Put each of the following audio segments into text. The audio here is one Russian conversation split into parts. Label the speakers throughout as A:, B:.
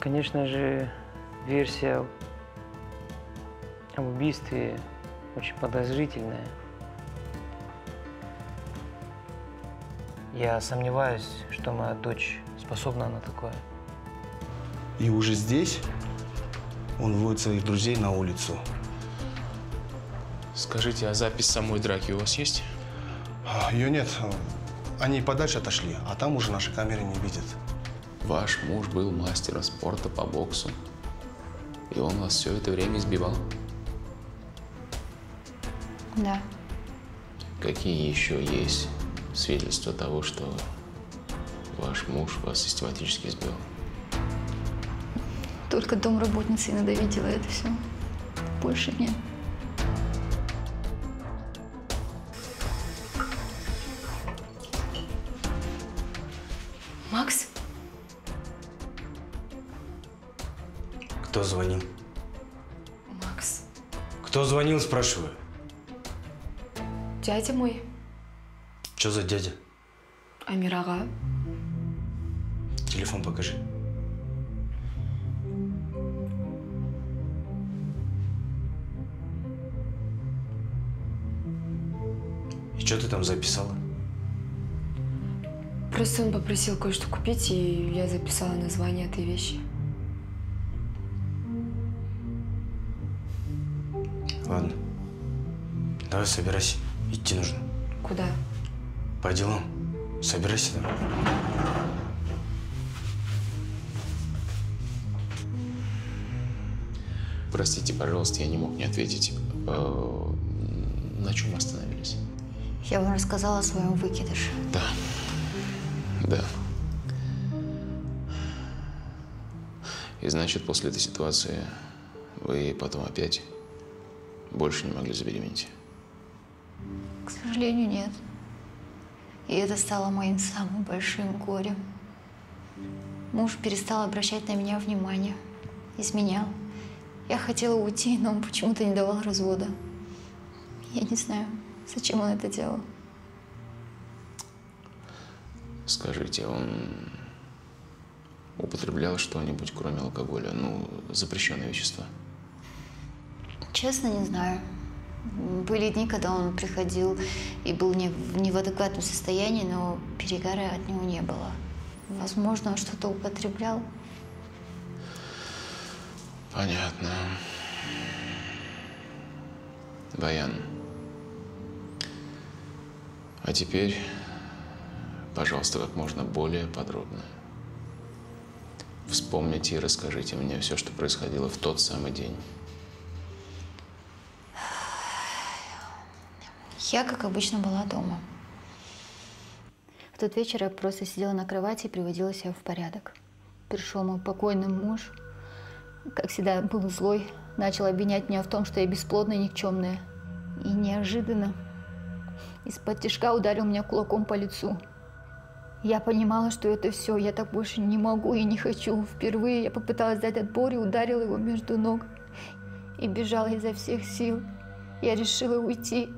A: Конечно же, версия об убийстве очень подозрительная. Я сомневаюсь, что моя дочь способна на такое.
B: И уже здесь он вводит своих друзей на улицу.
C: Скажите, а запись самой драки у вас есть?
B: А, Ее нет. Они подальше отошли, а там уже наши камеры не видят.
C: Ваш муж был мастером спорта по боксу. И он вас все это время избивал.
D: Да.
C: Какие еще есть свидетельства того, что ваш муж вас систематически избил?
D: Только домработница иногда видела это все. Больше нет.
B: Спрашиваю.
D: дядя мой,
B: Что за дядя?
D: Амираға.
B: Телефон покажи. И что ты там записала?
D: Просто он попросил кое-что купить, и я записала название этой вещи.
B: Ладно. Давай собирайся. Идти нужно.
D: Куда?
B: По делам. Собирайся давай.
C: Простите, пожалуйста, я не мог не ответить. Э, На чем остановились?
D: Я вам рассказала о своем выкидыше.
C: Да. Да. И значит, после этой ситуации вы потом опять больше не могли забеременеть.
D: К сожалению, нет. И это стало моим самым большим горем. Муж перестал обращать на меня внимание, изменял. Я хотела уйти, но он почему-то не давал развода. Я не знаю, зачем он это делал.
C: Скажите, он употреблял что-нибудь, кроме алкоголя? Ну, запрещенные вещества?
D: Честно, не знаю. Были дни, когда он приходил и был не, не в адекватном состоянии, но перегара от него не было. Возможно, он что-то употреблял.
C: Понятно. Баян. А теперь, пожалуйста, как можно более подробно. Вспомните и расскажите мне все, что происходило в тот самый день.
D: Я, как обычно, была дома. В тот вечер я просто сидела на кровати и приводила себя в порядок. Пришел мой покойный муж, как всегда, был злой, начал обвинять меня в том, что я бесплодная и никчемная. И неожиданно из-под тяжка ударил меня кулаком по лицу. Я понимала, что это все, я так больше не могу и не хочу. Впервые я попыталась дать отпор и ударила его между ног. И бежала изо всех сил. Я решила уйти,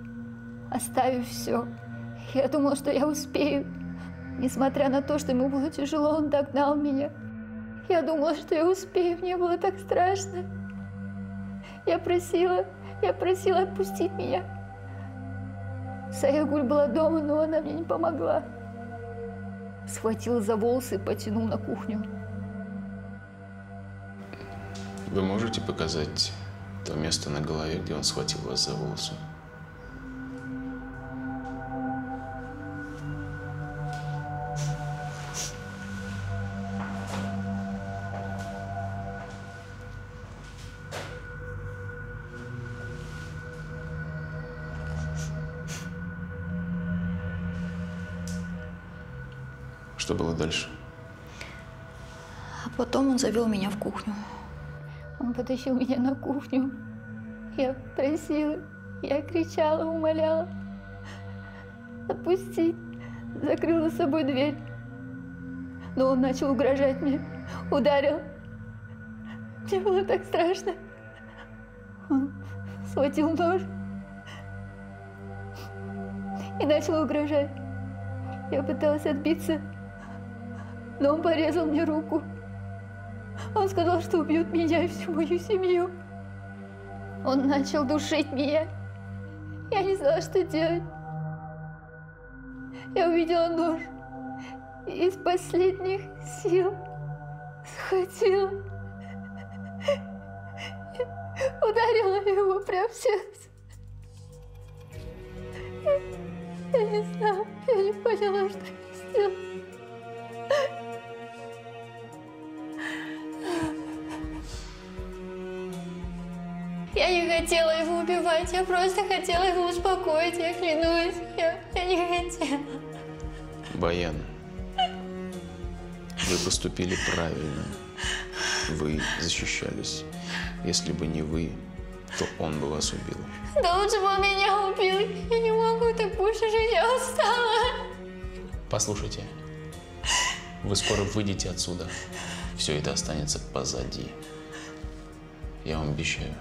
D: оставив все. Я думала, что я успею. Несмотря на то, что ему было тяжело, он догнал меня. Я думала, что я успею, мне было так страшно. Я просила, я просила отпустить меня. Саягуль была дома, но она мне не помогла. Схватил за волосы и потянул на кухню.
C: Вы можете показать то место на голове, где он схватил вас за волосы? Что было дальше?
D: А потом он завел меня в кухню. Он потащил меня на кухню. Я просила, я кричала, умоляла. Отпустить. Закрыл за собой дверь. Но он начал угрожать мне. Ударил. Мне было так страшно. Он схватил нож и начал угрожать. Я пыталась отбиться, но он порезал мне руку. Он сказал, что убьет меня и всю мою семью. Он начал душить меня. Я не знала, что делать. Я увидела нож и из последних сил схватила, ударила его прямо в сердце. Я, не знала, я не поняла, что я сделала. Я не хотела его убивать, я просто хотела его успокоить, я клянусь. Я, я не хотела.
C: Баян, вы поступили правильно. Вы защищались. Если бы не вы, то он бы вас убил.
D: Да лучше бы он меня убил. Я не могу так больше жить, я устала.
C: Послушайте, вы скоро выйдете отсюда. Все это останется позади. Я вам обещаю.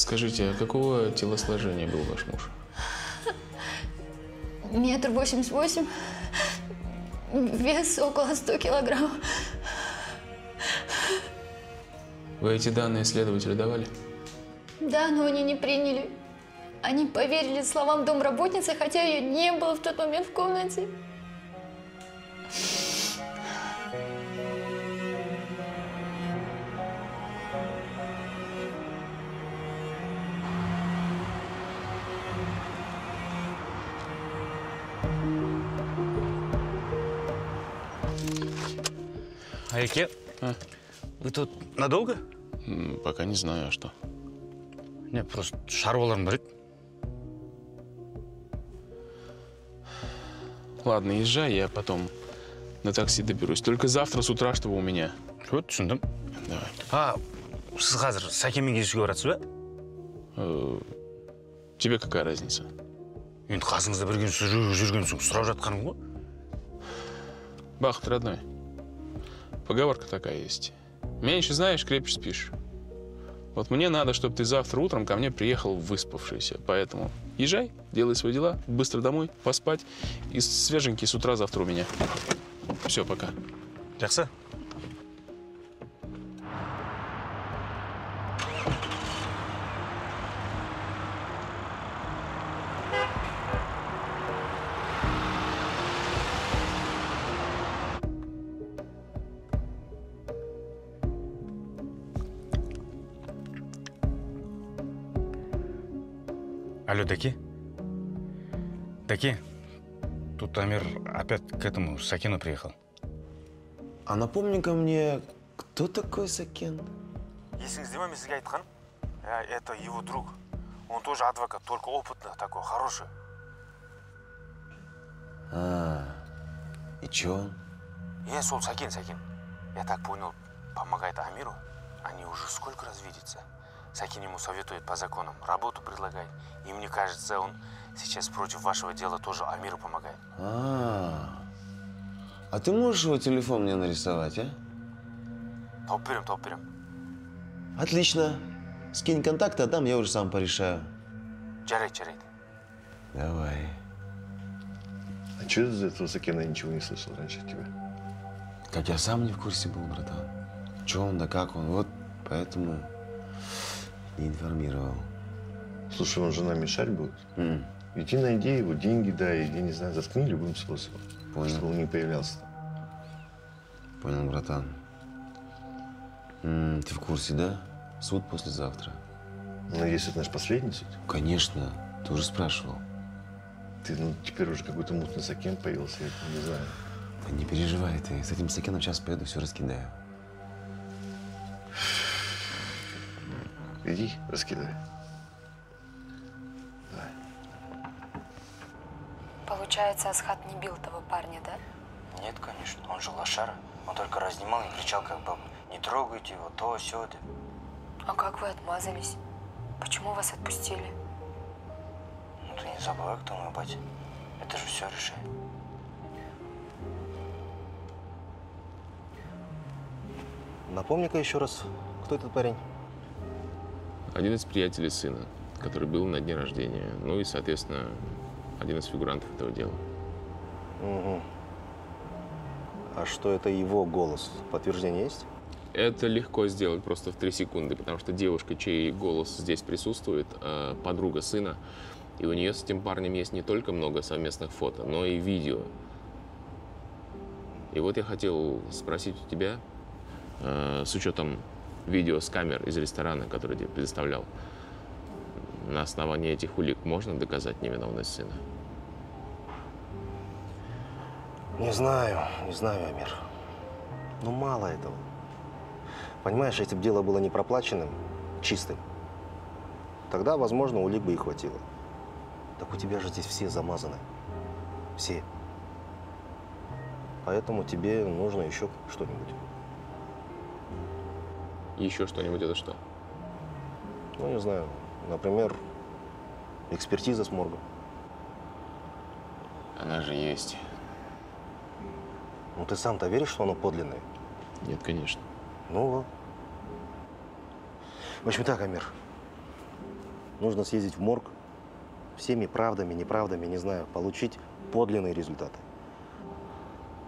C: Скажите, а какого телосложения был ваш муж?
D: Метр восемьдесят восемь, вес около 100 килограмм.
C: Вы эти данные следователю давали?
D: Да, но они не приняли. Они поверили словам домработницы, хотя ее не было в тот момент в комнате.
E: Айке,
C: А?
E: вы тут надолго?
C: М, Пока не знаю, а что.
E: Не, просто шаруаларым бар еді.
C: Ладно, езжай, я потом на такси доберусь. Только завтра с утра, чтобы у меня.
E: Чё, түсіндім.
C: Давай.
E: А, сіз қазір сәкенмен кездесуге барасыз ба?
C: Э, Тебе какая разница?
E: енді қасыңызда бір күн жүрген жүрген соң сұрап жатқаным ғой
C: Бахт, родной. Поговорка такая есть. Меньше знаешь, крепче спишь. Вот мне надо, чтобы ты завтра утром ко мне приехал выспавшийся. Поэтому езжай, делай свои дела, быстро домой, поспать. И свеженький с утра завтра у меня. Все, пока.
E: жақсы Даки, тут Амир опять к этому Сакину приехал.
F: А напомни-ка мне, кто такой Сакен?
G: Есіңізде ма мен сізге айтқан Ә, это его друг он тоже адвокат только опытный такой хороший
F: А, и чё он?
G: е сол сәкен сәкен я так понял помогает амиру они уже сколько раз видятся сәкен ему советует по законам работу предлагает и мне кажется он сейчас против вашего дела тоже амиру помогает
F: А, а ты можешь его телефон мне нарисовать, а?
G: тауып беремін
F: Отлично. Скинь контакты, а там я уже сам порешаю.
G: жарайды жарайды
F: Давай.
H: А что из этого Сакена ничего не слышал раньше от тебя?
F: Как я сам не в курсе был, братан. Чё он, да как он, вот поэтому не информировал.
H: Слушай, он же нам мешать будет.
F: М,
H: Иди найди его, деньги дай, я не знаю, заткни любым способом.
F: Понял.
H: Чтобы он не появлялся.
F: Понял, братан. М, ты в курсе, да? Суд послезавтра.
H: Надеюсь, это наш последний суд.
F: Конечно, ты уже спрашивал.
H: Ты, ну, теперь уже какой-то мутный Сакен появился, я не знаю.
F: Да не переживай ты, с этим Сакеном сейчас поеду, все раскидаю.
H: Иди, раскидай.
I: Получается, Асхат не бил того парня, да?
J: Нет, конечно, он же лошара. Он только разнимал и кричал, как бы, не трогайте его, то, все это.
I: А как вы отмазались? Почему вас отпустили?
J: Ну ты не забывай, кто мой батя. Это же все решает.
K: Напомни-ка еще раз, кто этот парень?
C: Один из приятелей сына, который был на дне рождения. Ну и, соответственно, один из фигурантов этого дела.
K: Угу. А что это его голос? Подтверждение есть?
C: Это легко сделать просто в три секунды, потому что девушка, чей голос здесь присутствует, э, подруга сына, и у нее с этим парнем есть не только много совместных фото, но и видео. И вот я хотел спросить у тебя, э, с учетом видео с камер из ресторана, который тебе предоставлял, на основании этих улик можно доказать невиновность сына?
K: Не знаю, не знаю, Амир. Ну, мало этого. Понимаешь, если бы дело было не проплаченным, чистым, тогда, возможно, улик бы и хватило. Так у тебя же здесь все замазаны. Все. Поэтому тебе нужно еще что-нибудь.
C: Еще что-нибудь это что?
K: Ну, не знаю. Например, экспертиза с морга.
C: Она же есть.
K: Ну, ты сам-то веришь, что оно подлинное?
C: Нет, конечно.
K: Ну вот. В общем так, Амир. Нужно съездить в морг, всеми правдами, неправдами, не знаю, получить подлинные результаты.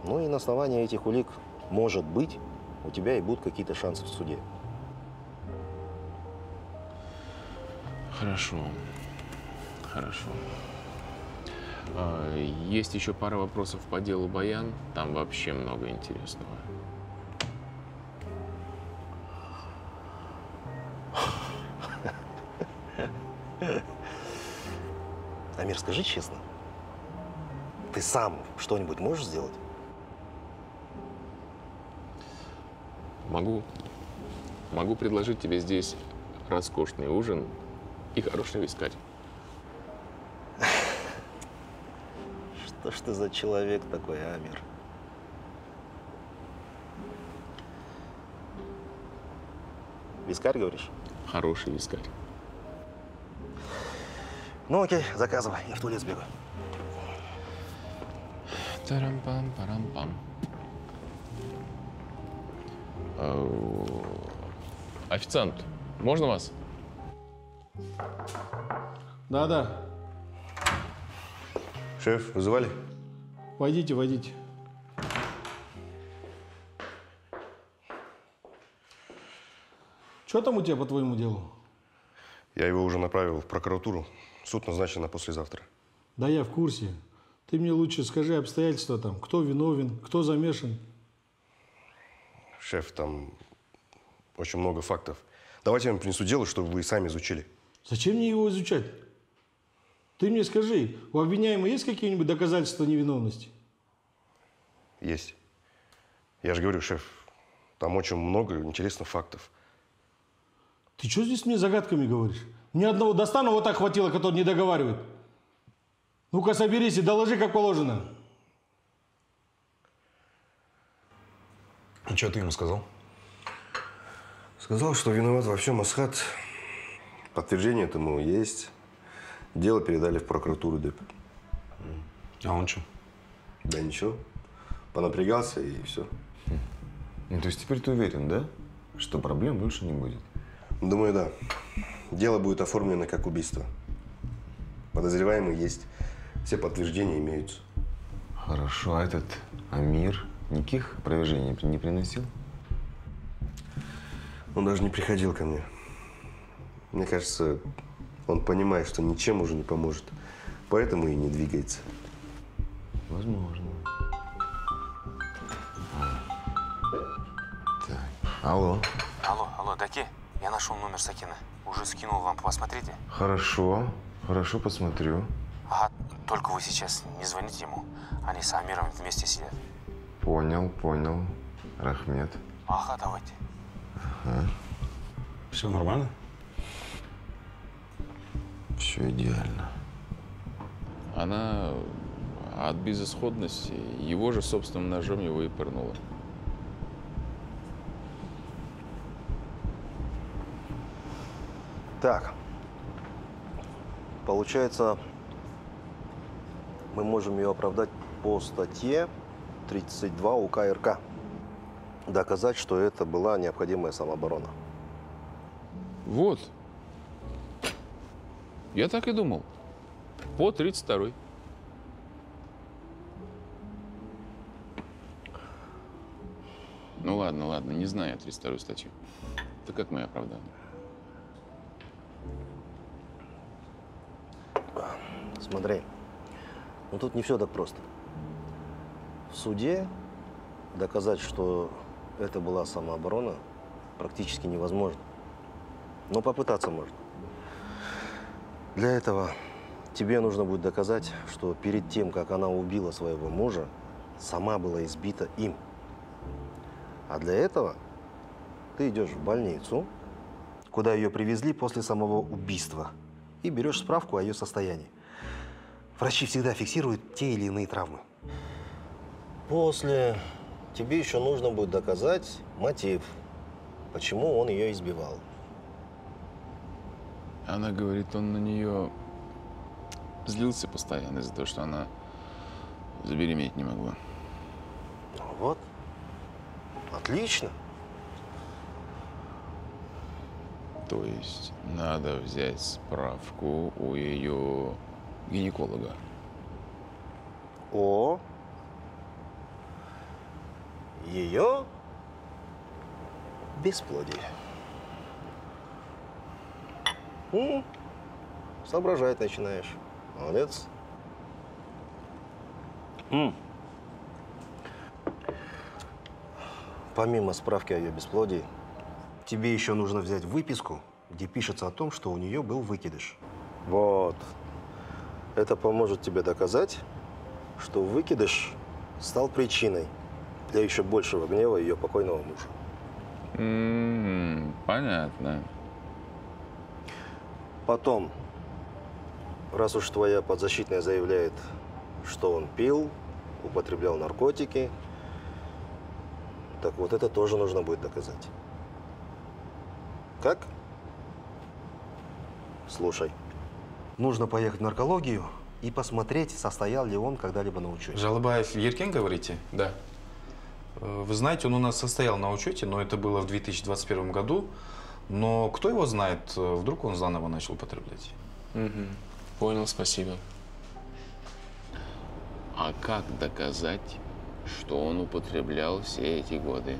K: Ну и на основании этих улик, может быть, у тебя и будут какие-то шансы в суде.
C: Хорошо. Хорошо. А, Есть еще пара вопросов по делу Баян. Там вообще много интересного.
K: Амир, скажи честно, ты сам что-нибудь можешь сделать?
C: Могу. Могу предложить тебе здесь роскошный ужин и хороший вискарь.
K: Что ж ты за человек такой, Амир? Вискарь, говоришь?
C: Хороший вискарь.
K: Ну окей, заказывай, я в туалет сбегаю.
C: Тарам-пам-парам-пам. Ау. Официант, можно вас?
L: Да-да,
H: Шеф, вызывали?
L: войдите, войдите. Что там у тебя по твоему делу?
H: Я его уже направил в прокуратуру. Суд назначен на послезавтра.
L: Да я в курсе. Ты мне лучше скажи обстоятельства там, кто виновен, кто замешан.
H: Шеф, там очень много фактов. Давайте я вам принесу дело, чтобы вы сами изучили.
L: Зачем мне его изучать? Ты мне скажи, у обвиняемого есть какие-нибудь доказательства невиновности?
H: Есть. Я же говорю, шеф, там очень много интересных фактов.
L: Ты что здесь мне загадками говоришь? Ни одного достану вот так хватило, который не договаривает. Ну-ка соберись и доложи, как положено.
E: И что ты ему сказал?
H: Сказал, что виноват во всем Асхат. Подтверждение этому есть. Дело передали в прокуратуру ДЭП.
E: А он что?
H: Да ничего. Понапрягался и все.
F: Ну, то есть теперь ты уверен, да? Что проблем больше не будет?
H: Думаю, да. Дело будет оформлено как убийство. Подозреваемый есть. Все подтверждения имеются.
F: Хорошо, а этот Амир никаких опровержений не приносил?
H: Он даже не приходил ко мне. Мне кажется, он понимает, что ничем уже не поможет. Поэтому и не двигается.
F: Возможно. Так, алло.
J: Алло, алло, Даки, я нашел номер Сакина. Уже скинул вам, посмотрите.
F: Хорошо, хорошо, посмотрю.
J: Ага, только вы сейчас не звоните ему. Они с Амиром вместе сидят.
F: Понял, понял. Рахмет.
J: Ага, давайте.
F: Ага.
E: Все нормально?
F: Все идеально.
M: Она от безысходности его же собственным ножом его и пырнула.
K: Так. Получается, мы можем ее оправдать по статье 32 УК РК. Доказать, что это была необходимая самооборона.
M: Вот. Я так и думал. По 32-й.
C: Ну ладно, ладно, не знаю 32-ю статью. Это как мое оправдание?
K: Смотри, ну тут не все так просто. В суде доказать, что это была самооборона, практически невозможно. Но попытаться можно. Для этого тебе нужно будет доказать, что перед тем, как она убила своего мужа, сама была избита им. А для этого ты идешь в больницу, куда ее привезли после самого убийства, и берешь справку о ее состоянии. Врачи всегда фиксируют те или иные травмы. После тебе еще нужно будет доказать мотив, почему он ее избивал.
C: Она говорит, он на нее злился постоянно из-за того, что она забеременеть не могла.
K: Ну Вот. Отлично.
C: То есть надо взять справку у ее гинеколога.
K: О ее бесплодие. М, Соображать начинаешь. Молодец. М. Помимо справки о ее бесплодии, тебе еще нужно взять выписку, где пишется о том, что у нее был выкидыш. Вот. Это поможет тебе доказать, что выкидыш стал причиной для еще большего гнева ее покойного мужа.
C: М, понятно.
K: Потом, раз уж твоя подзащитная заявляет, что он пил, употреблял наркотики, так вот это тоже нужно будет доказать. Как? Слушай. Нужно поехать в наркологию и посмотреть, состоял ли он когда-либо на учете.
N: Жалобаев Еркен, говорите?
C: Да.
N: Э, Вы знаете, он у нас состоял на учете, но это было в 2021 году. Но кто его знает, вдруг он заново начал употреблять?
C: Мгм. Понял, спасибо. А как доказать, что он употреблял все эти годы?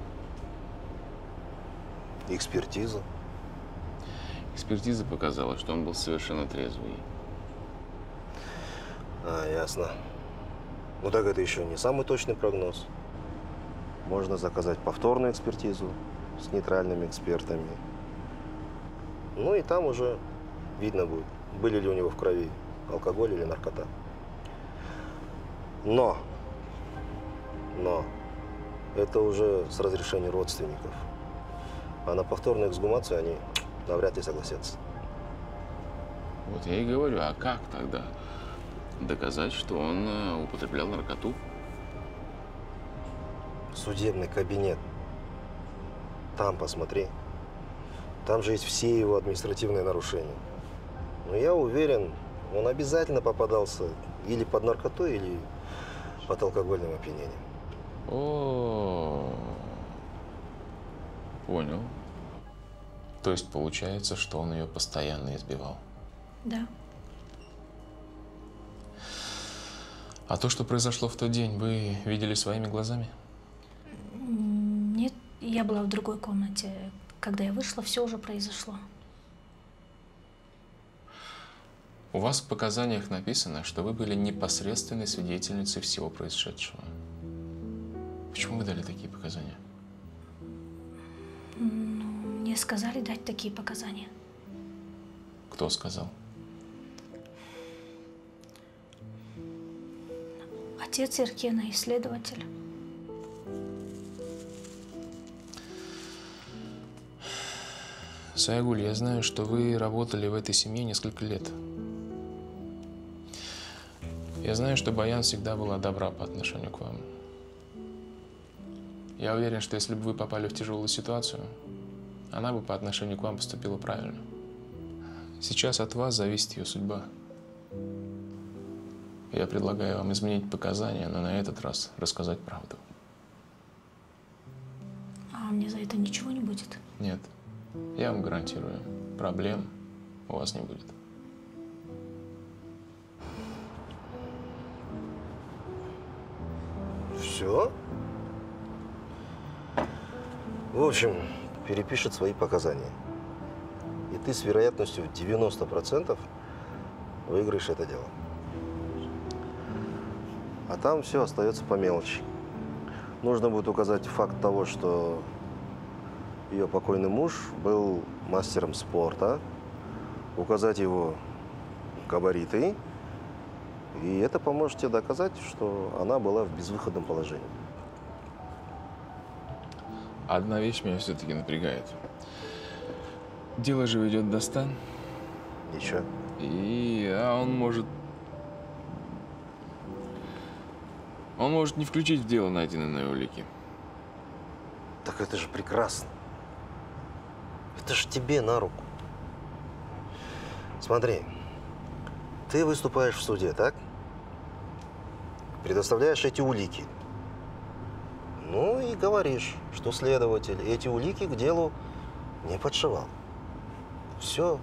K: Экспертиза.
C: Экспертиза показала, что он был совершенно трезвый.
K: А, ясно. Ну так это еще не самый точный прогноз. Можно заказать повторную экспертизу с нейтральными экспертами. Ну и там уже видно будет, были ли у него в крови алкоголь или наркота. Но, но, это уже с разрешения родственников. А на повторную эксгумацию они навряд ли согласятся.
C: Вот я и говорю, а как тогда доказать, что он э, употреблял наркоту?
K: Судебный кабинет. Там посмотри. Там же есть все его административные нарушения. Но я уверен, он обязательно попадался или под наркотой, или под алкогольным опьянением.
C: О, понял. То есть получается, что он ее постоянно избивал.
O: Да.
C: А то, что произошло в тот день, вы видели своими глазами?
O: Нет, я была в другой комнате. Когда я вышла, все уже произошло.
C: У вас в показаниях написано, что вы были непосредственной свидетельницей всего происшедшего. Почему вы дали такие показания?
O: Ну, мне сказали дать такие показания.
C: Кто сказал?
O: Отец Иркена, исследователь.
C: Саягуль, я знаю, что вы работали в этой семье несколько лет. Я знаю, что Баян всегда была добра по отношению к вам. Я уверен, что если бы вы попали в тяжелую ситуацию, она бы по отношению к вам поступила правильно. Сейчас от вас зависит ее судьба. Я предлагаю вам изменить показания, но на этот раз рассказать правду.
O: А мне за это ничего не будет?
C: Нет, я вам гарантирую, проблем у вас не будет.
K: Все? В общем, перепишет свои показания. И ты с вероятностью в 90% выиграешь это дело. А там все остается по мелочи. Нужно будет указать факт того, что ее покойный муж был мастером спорта, указать его габариты, и это поможет тебе доказать, что она была в безвыходном положении.
C: Одна вещь меня все-таки напрягает. Дело же ведет Достан.
K: Ничего.
C: И а он может... Он может не включить в дело найденные на улики.
K: Так это же прекрасно. Это же тебе на руку. Смотри, ты выступаешь в суде, так? Предоставляешь эти улики. Ну и говоришь, что следователь эти улики к делу не подшивал. Все,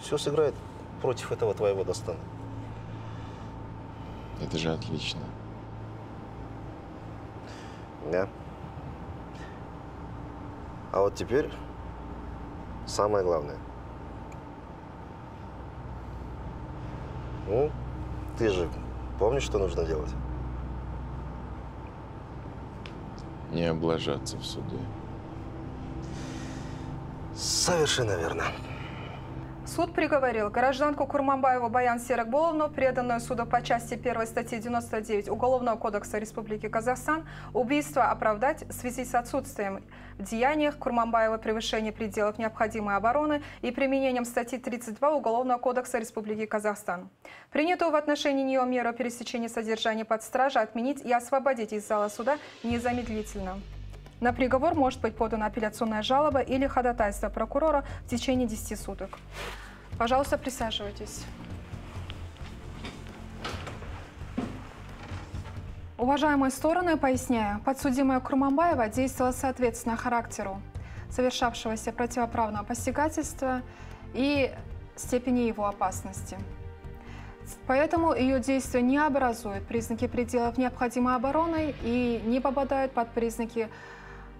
K: все сыграет против этого твоего достана.
C: Это же отлично.
K: Да. А вот теперь самое главное. Ну, ты же помнишь, что нужно делать?
C: Не облажаться в суде.
K: Совершенно верно.
P: Суд приговорил гражданку Курманбаеву Баян Серакболовну, преданную суду по части 1 статьи 99 Уголовного кодекса Республики Казахстан, убийство оправдать в связи с отсутствием в деяниях Курманбаева превышения пределов необходимой обороны и применением статьи 32 Уголовного кодекса Республики Казахстан. Принятую в отношении нее меру пересечения содержания под стражей отменить и освободить из зала суда незамедлительно. На приговор может быть подана апелляционная жалоба или ходатайство прокурора в течение 10 суток. Пожалуйста, присаживайтесь. Уважаемые стороны, поясняю, подсудимая Курманбаева действовала соответственно характеру совершавшегося противоправного посягательства и степени его опасности. Поэтому ее действия не образуют признаки пределов необходимой обороны и не попадают под признаки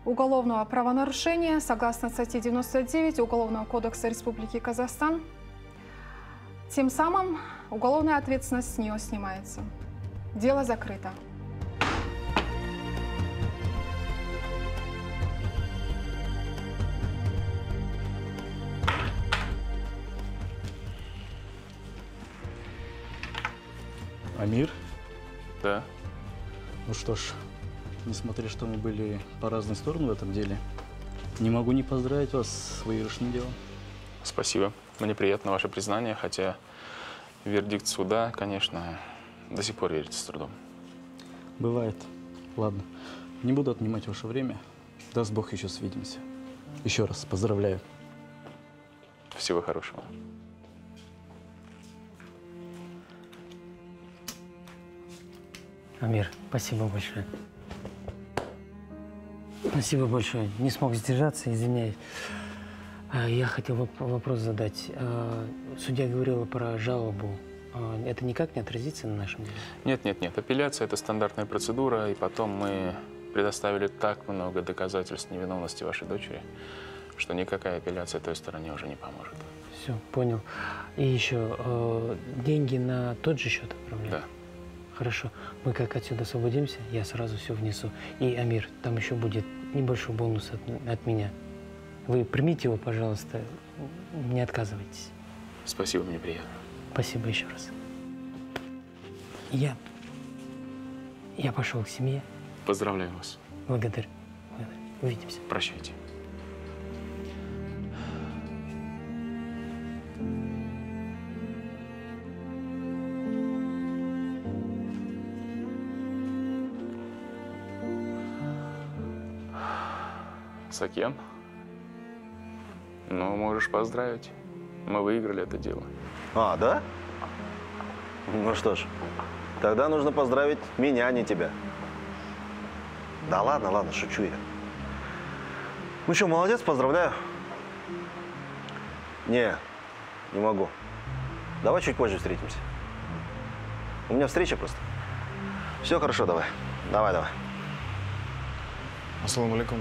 P: уголовного правонарушения согласно статье 99 Уголовного кодекса Республики Казахстан. Тем самым уголовная ответственность с нее снимается. Дело закрыто.
L: Амир?
C: Да.
L: Ну что ж, несмотря что мы были по разные стороны в этом деле, не могу не поздравить вас с выигрышным делом.
C: Спасибо. Мне приятно ваше признание, хотя вердикт суда, конечно, до сих пор верится с трудом.
L: Бывает. Ладно, не буду отнимать ваше время. Даст Бог, еще свидимся. Еще раз поздравляю.
C: Всего хорошего.
A: Амир, спасибо большое. Спасибо большое. Не смог сдержаться, извиняюсь. А, Я хотел воп- вопрос задать. А, Судья говорила про жалобу. А, Это никак не отразится на нашем деле?
C: Нет, нет, нет. Апелляция – это стандартная процедура, и потом мы предоставили так много доказательств невиновности вашей дочери, что никакая апелляция той стороне уже не поможет.
A: Все, понял. И еще, э, деньги на тот же счет отправляют?
C: Да.
A: Хорошо. Мы как отсюда освободимся, я сразу все внесу. И, Амир, там еще будет небольшой бонус от, от меня. Вы примите его, пожалуйста, не отказывайтесь.
C: Спасибо, мне приятно.
A: Спасибо еще раз. Я, я пошел к семье.
C: Поздравляю вас.
A: Благодарю. Благодарю. Увидимся.
C: Прощайте. Сакен, ну, можешь поздравить. Мы выиграли это дело.
K: А, да? Ну что ж, тогда нужно поздравить меня, а не тебя. Да ладно, ладно, шучу я. Ну что, молодец, поздравляю. Не, не могу. Давай чуть позже встретимся. У меня встреча просто. Все хорошо, давай. Давай, давай.
N: Ассаламу алейкум.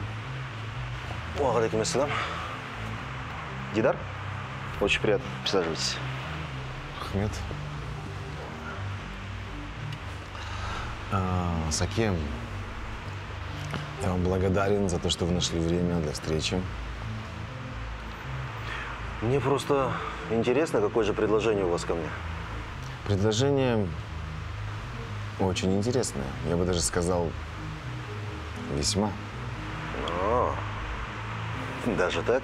K: Алейкум ассалам. Дидар? Очень приятно. Присаживайтесь.
F: Ахмед. А, Сакем, я вам благодарен за то, что вы нашли время для встречи.
K: Мне просто интересно, какое же предложение у вас ко мне.
F: Предложение очень интересное. Я бы даже сказал, весьма.
K: А, даже так?